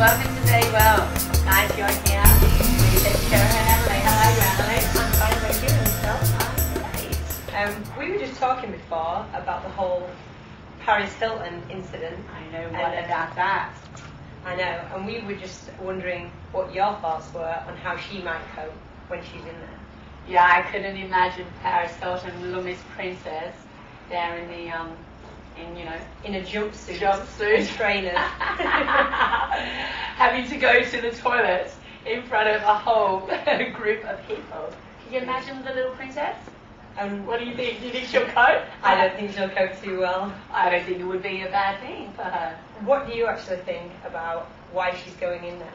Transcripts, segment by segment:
welcome to Day Well. Guys, you're here. We take care of Emily. Hello, Emily. I'm fine, thank you. Um, we were just talking before about the whole Paris Hilton incident. I know what about that. I know, and we were just wondering what your thoughts were on how she might cope when she's in there. Yeah, I couldn't imagine Paris Hilton, Miss Princess, there in the, um, in, you know, In a jumpsuit, Jumpsuit. and trainers. having to go to the toilet in front of a whole group of people. Can you imagine the little princess? and What do you think? Do you think she'll cope? I don't think she'll cope too well. I don't think it would be a bad thing for her. What do you actually think about why she's going in there?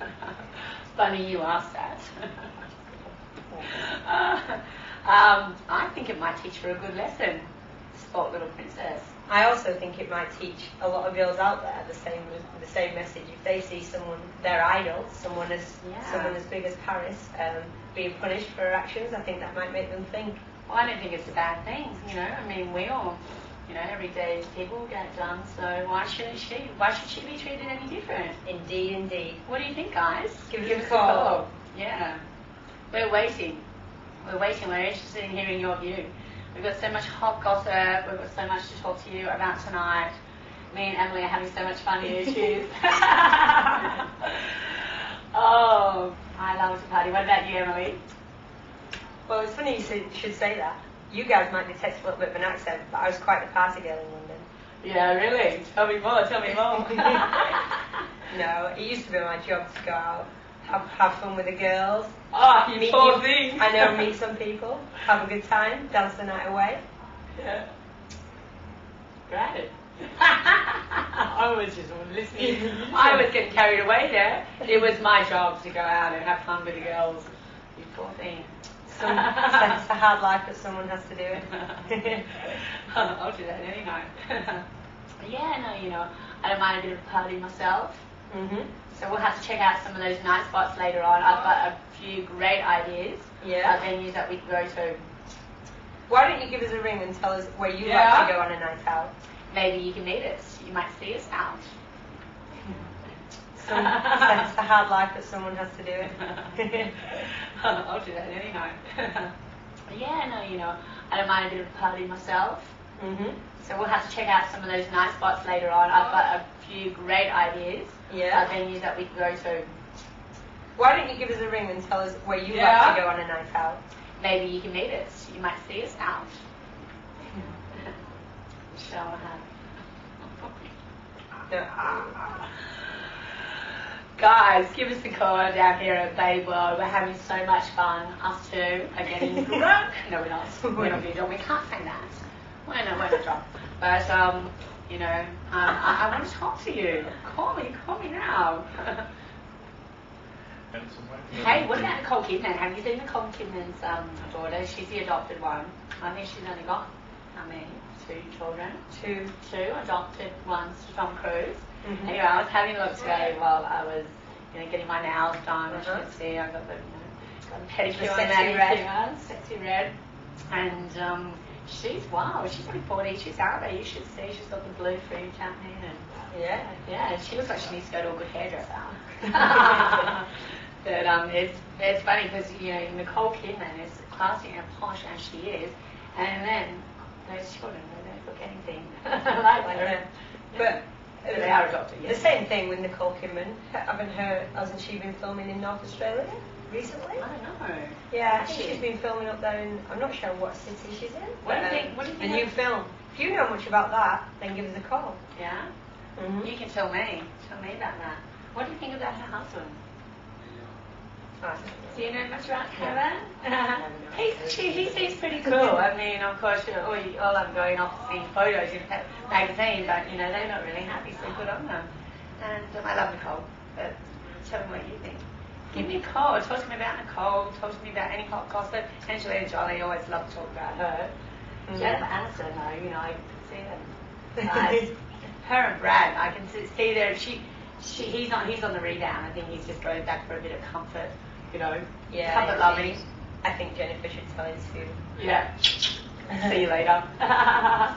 Funny you asked that. um, I think it might teach her a good lesson. Little princess. I also think it might teach a lot of girls out there the same the same message. If they see someone, their idol, someone as Yeah. someone as big as Paris, um, being punished for her actions, I think that might make them think. Well, I don't think it's a bad thing, you know. I mean, we all, you know, everyday people get done, so why shouldn't she? Why should she be treated any different? Indeed, indeed. What do you think, guys? Give us a call. Yeah. We're waiting. We're waiting. We're interested in hearing your view. We've got so much hot gossip. We've got so much to talk to you about tonight. Me and Emily are having so much fun here. Cheers. oh, I love to party. What about you, Emily? Well, it's funny you should, should say that. You guys might detect a little bit of an accent, but I was quite the party girl in London. Yeah, really? Tell me more. Tell me more. No, it used to be my job to go out, have, have fun with the girls. Ah, you meet poor thing. I know, meet some people, have a good time, dance the night away. Yeah. Great. I was just listening. I was getting carried away there. It was my job to go out and have fun with the girls. You poor thing. Some, it's a hard life, but someone has to do it. I'll do that any night. yeah, no, you know, I don't mind a bit of a party myself. hmm So we'll have to check out some of those night spots later on. I've got a few great ideas Yeah. of venues that we can go to. Why don't you give us a ring and tell us where you Yeah. like to go on a night out? Maybe you can meet us. You might see us out. Some, it's a hard life, that someone has to do it. I'll do that any night. yeah, no, you know, I don't mind a bit of a party myself. hmm So we'll have to check out some of those night spots later on. I've got a few great ideas Yeah. venues that we can go to. Why don't you give us a ring and tell us where you Yeah. like to go on a night out? Maybe you can meet us. You might see us out. Have? No. Guys, give us a call down here at Babe World. We're having so much fun. Us two are getting drunk. No, we're not. We're not getting drunk. We can't say that. We're not, we're not drunk. But, um, you know, um, I, I want to talk to you. Call me. Call me now. hey, what about Nicole Kidman? Have you seen Nicole Kidman's um, daughter? She's the adopted one. I think she's only got, I mean, Two children. Two. Two adopted ones Tom Cruise. Mhm. Anyway, I was having a look today while I was, you know, getting my nails done. As you Uh-huh. can see, I've got the, you know, got a pedicure The and sexy manicure, sexy red, and um, she's wow, she's only 40. She's out there. You should see. She's got the blue fringe happening, and Yeah. yeah, she looks like she needs to go to a good hairdresser. but um, it's it's funny because you know Nicole Kidman is classy and posh as she is, and then those children they don't look anything like her. But they are adopted, The yes. same thing with Nicole Kidman. Haven't her? Hasn't she been filming in North Australia recently? I don't know. Yeah, I think she? she's been filming up there in. I'm not sure what city she's in. What do you think- um, what do you The think new film. If you know much about that, then give us a call. Yeah. Mm-hmm. You can tell me. Tell me about that. What do you think about her husband? Do you know much about Kevin? he, she, he seems pretty cool. I mean, of course, you know, all, you, all I'm going off seeing photos in a magazine, but you know, they're not really happy, so good on them. And um, I love Nicole, but tell me what you think. Give me a call. Talk to me about Nicole. Talk to me about any hot gossip. Angelina Jolie, always love to talk about her. Mhm. Jennifer Aniston, though, you know, I can see them. Guys, her and Brad, I can see, there. She, she, he's on, he's on the rebound. I think he's just going back for a bit of comfort. You know, Yeah. comfort loving. I think Jennifer should tell him to. Yeah. see you later.